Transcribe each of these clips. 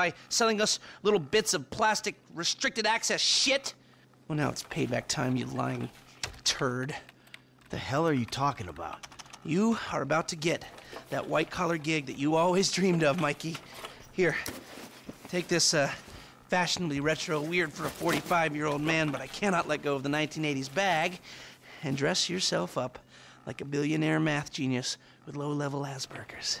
By selling us little bits of plastic restricted access shit? Well, now it's payback time, you lying turd. The hell are you talking about? You are about to get that white collar gig that you always dreamed of, Mikey. Here, take this uh, fashionably retro weird for a 45 year old man, but I cannot let go of the 1980s bag, and dress yourself up like a billionaire math genius with low level Asperger's.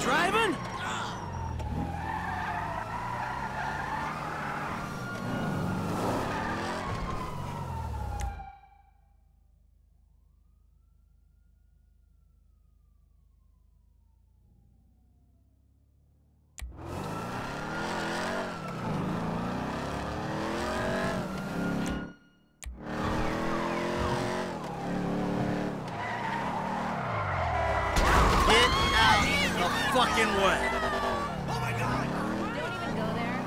driving? Fucking way. Oh my god! Don't even go there.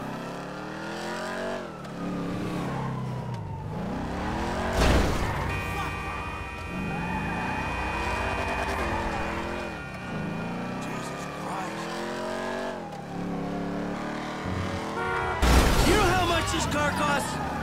Jesus Christ. You know how much this car costs?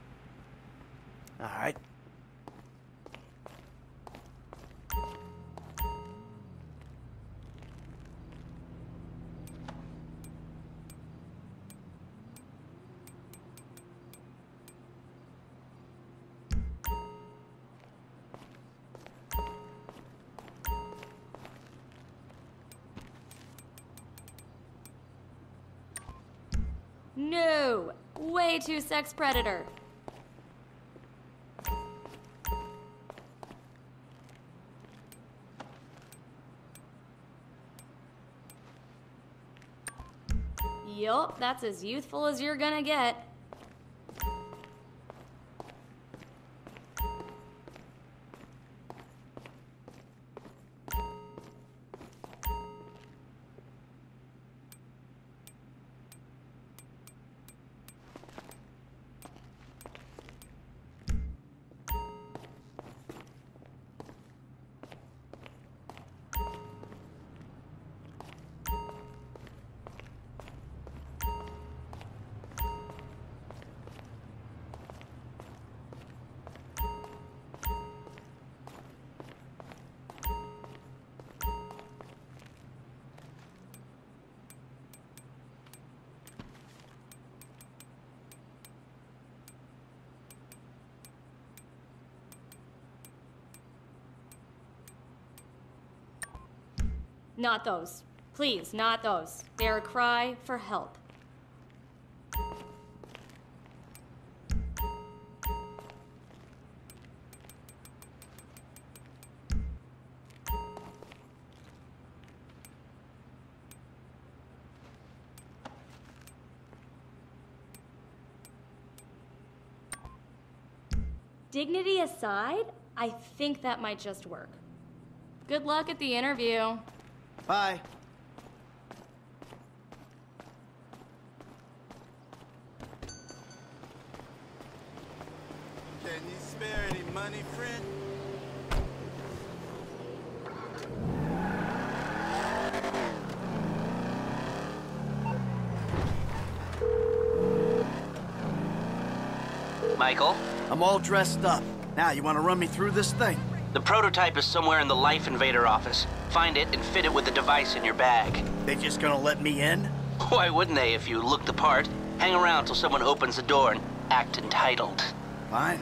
All right. No! Way too sex predator. Yup, that's as youthful as you're gonna get. Not those. Please, not those. They're a cry for help. Dignity aside, I think that might just work. Good luck at the interview. Bye. Can you spare any money, friend? Michael, I'm all dressed up. Now, you want to run me through this thing? the prototype is somewhere in the Life Invader office. Find it and fit it with the device in your bag. They just gonna let me in? Why wouldn't they if you look the part? Hang around till someone opens the door and act entitled. Fine.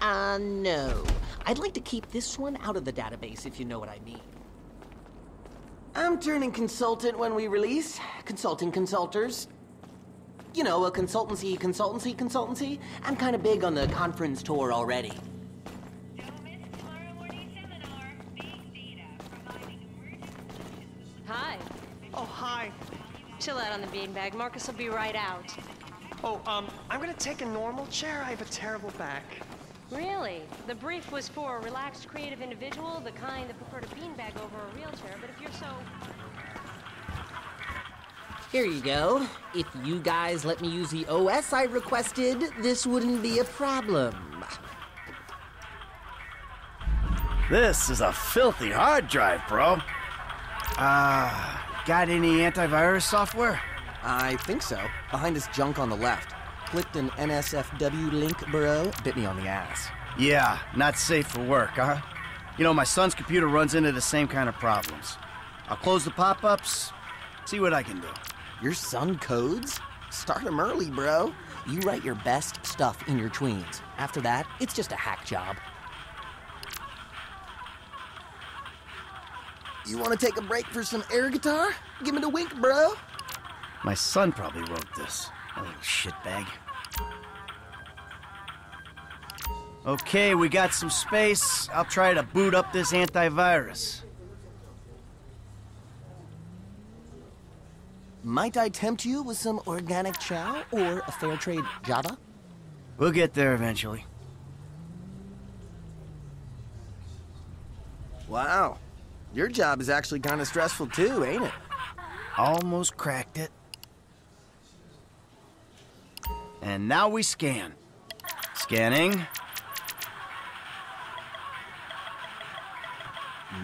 Uh, no. I'd like to keep this one out of the database, if you know what I mean. I'm turning consultant when we release. Consulting consulters. You know, a consultancy, consultancy, consultancy. I'm kind of big on the conference tour already. Hi. Oh, hi. Chill out on the beanbag. Marcus will be right out. Oh, um, I'm gonna take a normal chair. I have a terrible back. Really? The brief was for a relaxed, creative individual, the kind that preferred a beanbag over a real chair, but if you're so... Here you go. If you guys let me use the OS I requested, this wouldn't be a problem. This is a filthy hard drive, bro. Uh, got any antivirus software? I think so. Behind this junk on the left. Clicked an NSFW link, bro. Bit me on the ass. Yeah, not safe for work, huh? You know, my son's computer runs into the same kind of problems. I'll close the pop-ups, see what I can do. Your son codes? Start him early, bro. You write your best stuff in your tweens. After that, it's just a hack job. You want to take a break for some air guitar? Give me the wink, bro. My son probably wrote this. A little shitbag. Okay, we got some space. I'll try to boot up this antivirus. Might I tempt you with some organic chow or a fair trade Java? We'll get there eventually. Wow. Your job is actually kind of stressful too, ain't it? Almost cracked it. And now we scan. Scanning.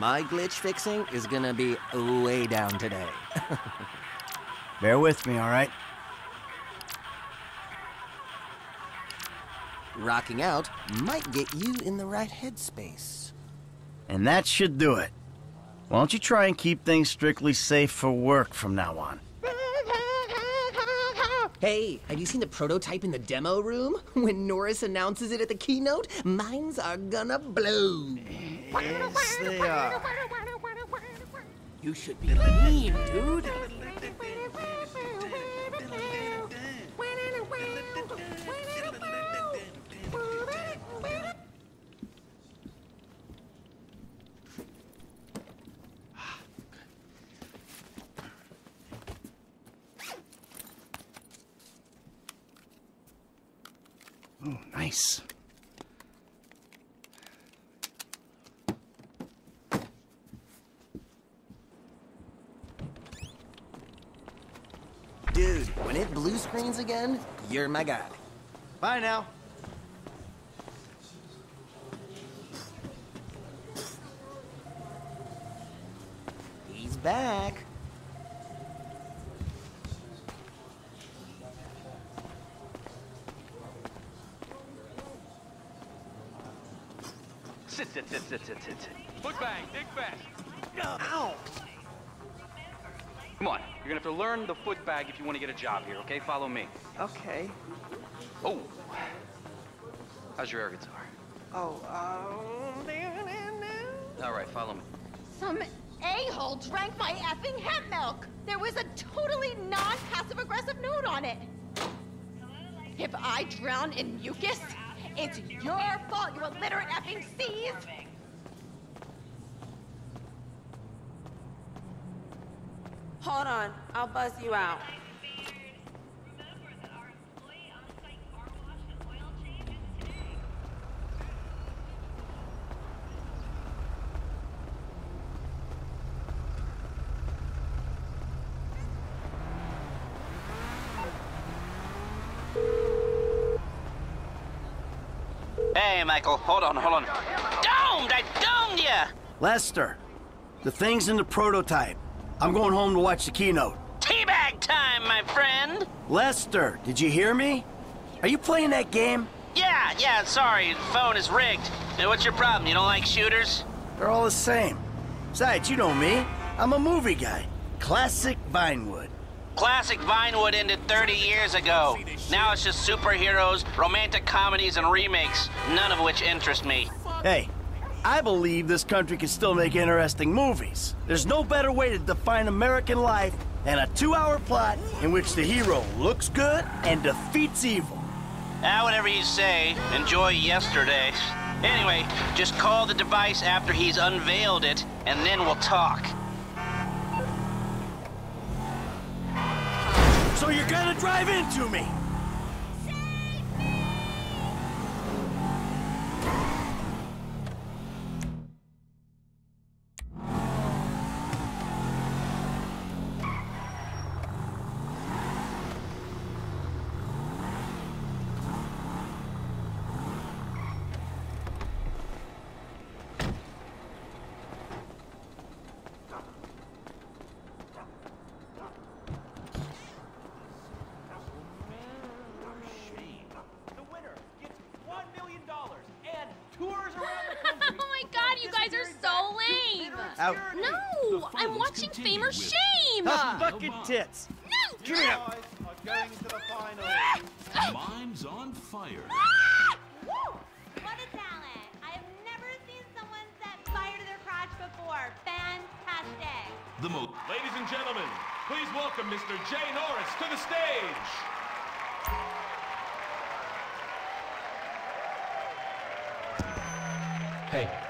My glitch fixing is gonna be way down today. Bear with me, all right? Rocking out might get you in the right headspace. And that should do it. Why don't you try and keep things strictly safe for work from now on? Hey, have you seen the prototype in the demo room? When Norris announces it at the keynote, minds are gonna blow. Yes, they are. You should be mean, dude. Oh, nice. Dude, when it blue screens again, you're my guy. Bye now. He's back. Sit, sit, sit, sit, sit, sit, sit. Foot bang, dig fast. Ow! Come on, you're gonna have to learn the foot bag if you want to get a job here, okay? Follow me. Okay. Oh. How's your air guitar? Oh, um, All right, follow me. Some a-hole drank my effing hemp milk. There was a totally non-passive aggressive note on it. If I drown in mucus, it's your fault, you illiterate effing C's. Hold on, I'll buzz you out. Hey, Michael, hold on, hold on. Domed! I domed ya! Lester, the thing's in the prototype. I'm going home to watch the keynote. Teabag time, my friend! Lester, did you hear me? Are you playing that game? Yeah, yeah, sorry, the phone is rigged. Hey, what's your problem? You don't like shooters? They're all the same. Besides, you know me. I'm a movie guy. Classic Vinewood. Classic Vinewood ended 30 years ago. Now it's just superheroes, romantic comedies, and remakes, none of which interest me. Hey, I believe this country can still make interesting movies. There's no better way to define American life than a two-hour plot in which the hero looks good and defeats evil. Ah, whatever you say. Enjoy yesterday. Anyway, just call the device after he's unveiled it, and then we'll talk. So you're gonna drive into me? The winner gets one million dollars and tours around the country. oh my god, you guys are so lame! Out. No, I'm watching Fame or Shame! Tough ah, fucking tits. No! Give me Boys are going to the final. Ah! Ah! Mine's on fire. What a talent! I've never seen someone set fire to their crotch before. Fantastic! The most. Ladies and gentlemen, please welcome Mr. Jay Norris to the stage. Hey,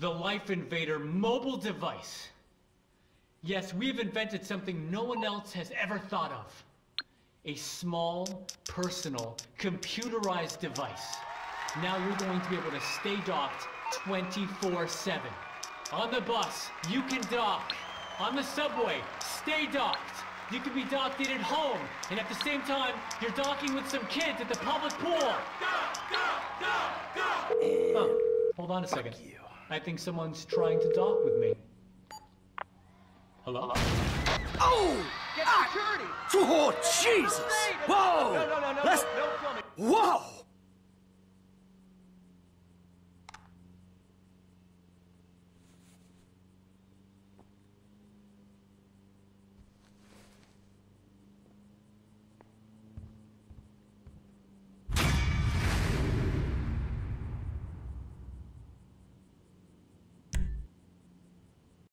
The Life Invader mobile device. Yes, we've invented something no one else has ever thought of. A small, personal, computerized device. Now you're going to be able to stay docked 24-7. On the bus, you can dock. On the subway, stay docked. You can be docked in at home, and at the same time, you're docking with some kids at the public pool. Oh, hold on a second. I think someone's trying to dock with me. Hello? Oh! Get security. Oh, Jesus! Whoa! No, no, no, no, Let's- no, no, film it. Whoa!